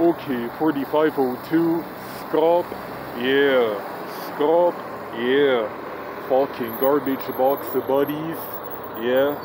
Okay, 4502, scrap, yeah, scrap, yeah, fucking garbage box buddies, yeah,